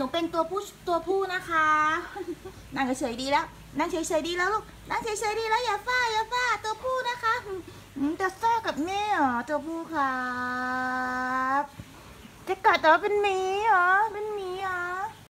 หนูเป็นตัวผู้ตัวผู้นะคะ นั่งเฉยๆดีแล้ว นั่งเฉยๆดีแล้วลูก นั่งเฉยๆดีแล้วอย่าฟ้าอย่าฟ้าตัวผู้นะคะจะซ่ากับแม่เหรอตัวผู้ครับ จะกัดแต่ว่าเป็นหมีเหรอ